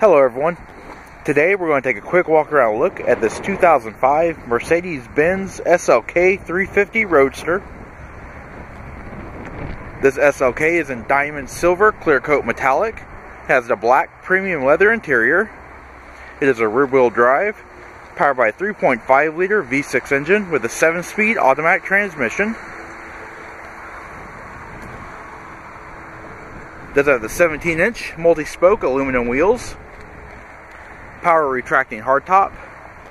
Hello everyone. Today we're going to take a quick walk around look at this 2005 Mercedes-Benz SLK 350 Roadster. This SLK is in diamond silver clear coat metallic, has the black premium leather interior. It is a rear wheel drive, powered by a 3.5 liter V6 engine with a 7 speed automatic transmission. Does have the 17 inch multi-spoke aluminum wheels power retracting hardtop,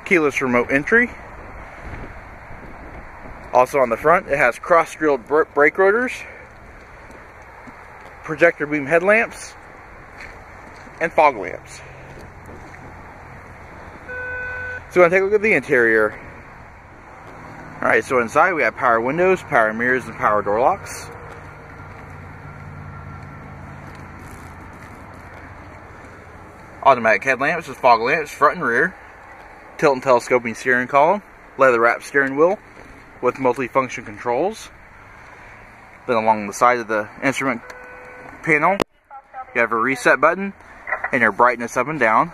keyless remote entry. Also on the front, it has cross-drilled brake rotors, projector beam headlamps, and fog lamps. So we're going to take a look at the interior. Alright, so inside we have power windows, power mirrors, and power door locks. Automatic headlamps with fog lamps front and rear, tilt and telescoping steering column, leather wrapped steering wheel with multi-function controls. Then along the side of the instrument panel, you have a reset button and your brightness up and down.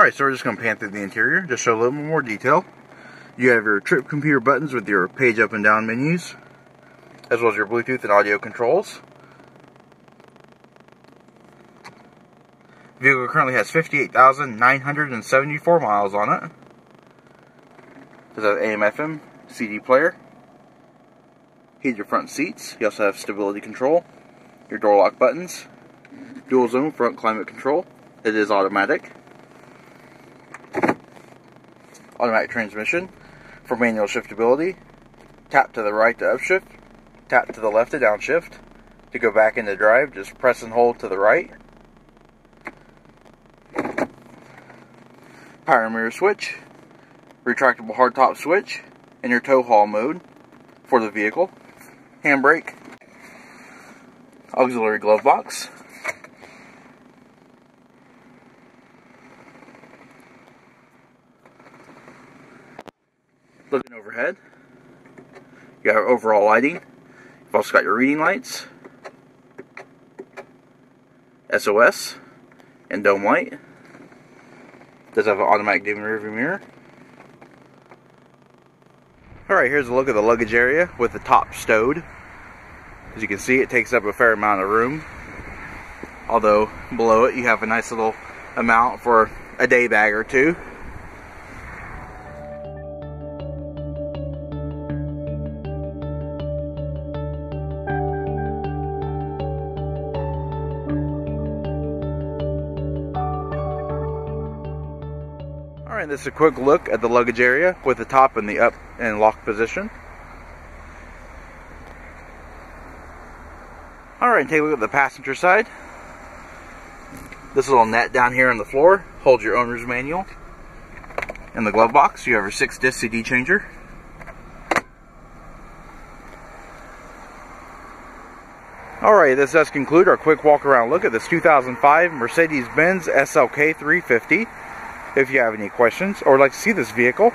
Alright, so we're just going to pan through the interior, just show a little more detail. You have your trip computer buttons with your page up and down menus, as well as your Bluetooth and audio controls. The vehicle currently has 58,974 miles on it. Does have AM FM, CD player. Heat your front seats. You also have stability control. Your door lock buttons. Dual zone front climate control. It is automatic automatic transmission for manual shiftability. Tap to the right to upshift, tap to the left to downshift. To go back into drive, just press and hold to the right. Power mirror switch, retractable hardtop switch, and your tow haul mode for the vehicle. Handbrake, auxiliary glove box, overhead, you have overall lighting. You've also got your reading lights, SOS, and dome light. Does have an automatic dimming rearview mirror. Alright, here's a look at the luggage area with the top stowed. As you can see, it takes up a fair amount of room. Although, below it, you have a nice little amount for a day bag or two. Alright, this is a quick look at the luggage area with the top in the up and lock position. Alright, take a look at the passenger side. This little net down here on the floor holds your owner's manual. In the glove box, you have your 6 disc CD changer. Alright, this does conclude our quick walk around look at this 2005 Mercedes-Benz SLK 350. If you have any questions or would like to see this vehicle,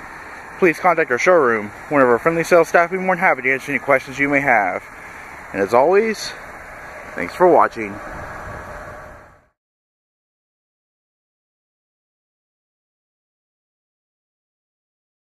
please contact our showroom. One of our friendly sales staff will be more than happy to answer any questions you may have. And as always, thanks for watching.